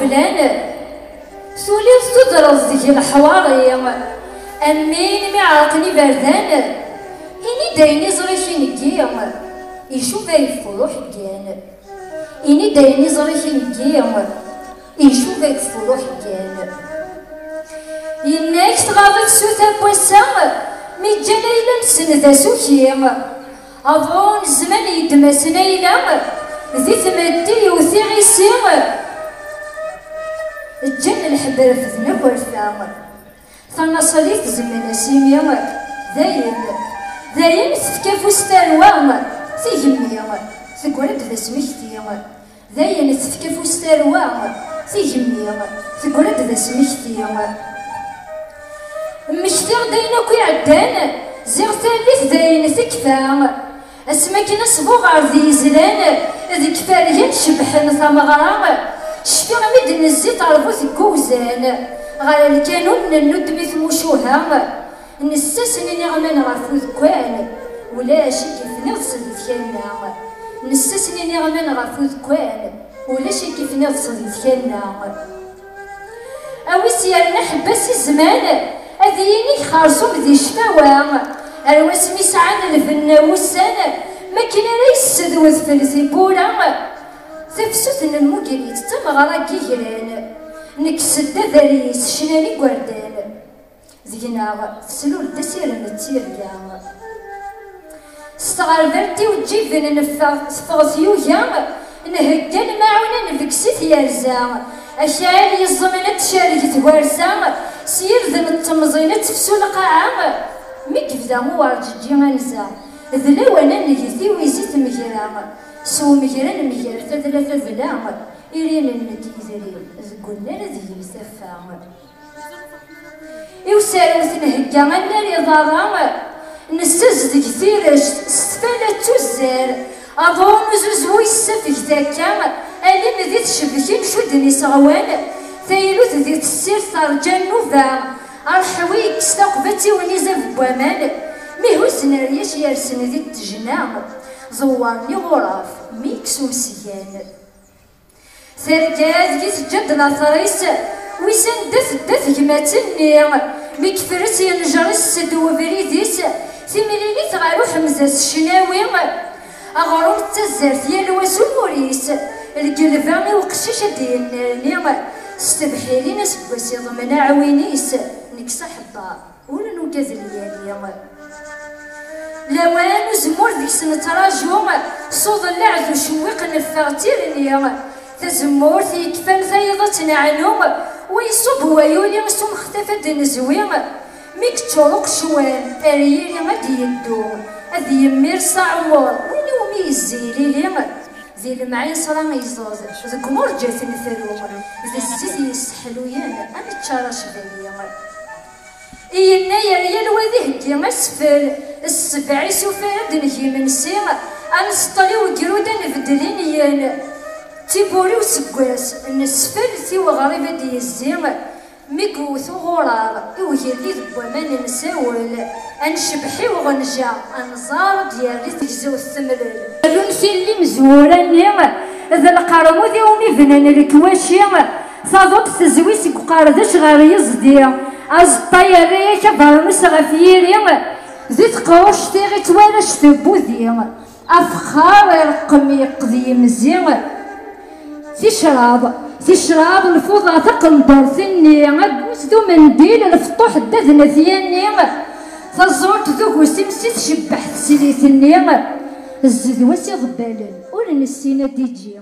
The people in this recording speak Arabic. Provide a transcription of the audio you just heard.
فلان؟ سولي تدرز ديك الحواري. أمين مي عرقني بردان. إني دايني زري شنكي يشوف يفروح كان. إني دايني زري شنكي يشوف يفروح كان. يناك تغاضي سوتا بوسا مي جانا إلا نسن ذا سوكي. أظن الزمان يدمسنا إلا. ذي ثمدي وثي غيسي الجنة الحبر في ذنب ورثا ثنا صليت زمن سيمي داين داين تفكا فستان تيجمي تقولد ذا سميكتي داين تفكا فستان تيجمي تقولد ذا سميكتي مشتيغ داين كي عدان زيغ ثالث داين تكفى اسما كنا صبوغ عرضي زلان. ذيك فارجان شبحن ثمغرام شفيغ ميد نزيت عرفو ثكوزان غالا الكانون ميث موشوها نساسني نغمان غرفو ذكوان ولا شي كيف نغسل ذكانا نساسني نغمان غرفو ذكوان ولا شي كيف نغسل ذكانا أويس يالنا حباس الزمان أذيني خارصو ذي شفاوة أرواس ميسعان الفنا ما كان لا يسدوذ في الثبورة تفسوت المقريت تمغرا كيهران نكسد ذريس شناني قردان ذينا تسلول دسير نتيرقا ستغربرتي وتجيب نفغ تفغثيو يام نهجن معونا نفكسيت يرزا أشعال يزمن تشارك توارسا سير ذن التمزينة نجيثي ويزيت مجرا سو مجرا مجرا ثلاثة بلا إرين النتيزري قلنا ذي مسفا إوسار وثنهجا النار ضرام نستزد كثير ستفالة تزار أظن زوزوي السفك ذاكا ألين ذي تشبكين شدني صغوان ثيلوث ذي تسير ترجى النوفا أرحوي كستقبتي ونزف بوامان. ميهو سنارياش يرسن ذي التجنام زوارني غراف ميكس ومسيان ثرقاز جيت جد لاثريس ويسان دث دث جماتني مكفرس ينجر السد وبريديس ثمريني تغارو حمزة الشناوي أغروم التزرت يالواس موريس القلبان وقشيش ديالنا استبحيلي ناس بوسي ضمن عوينيس نكسا حطا ولا نوكاز الليالي لوان زمور ذيك سنة تراجو صوض اللعث وشويق اليوم. تزمور يكفن ثيضة نعنوم ويصب ويولي سوم اختفى نزويم ميك تشورق شوان اريالي غادي يدو اذ يمير صعمور وين يومي يزيلي لي ذي المعين صرا يزوز. ذك مرجة نثروم ذي الزيت يسحلويان أنا تشارش بالي إينا يا ريال وذي هكي أسفل السبع سفاد نهي من سيغ أنسطلي وقرودا نفدلين يان تيبوري وسقواس نسفل تي وغريبة دي الزيغ ميكوث وغرار إوهي اللي ذبوامان نساول أنشبحي وغنجا أنزار ديالي تجزو الثمرل نسي اللي مزورة نيغ ذا القرمو ذي ومي فنان الكواشي تضط تزويس قاردش غير يزدي أزطي ريك برمس غفيري زيت قروش تيغي توالش ثبوذي أفخار يرقم يقضي مزيغ في شراب في شراب الفوضى تقندر ثني أدوس دو منديل الفطوح الدذن ثياني تزورت ذوك وسمسي تشبح تسلي ثني الزدوس يضبالن ور نسينا ديجي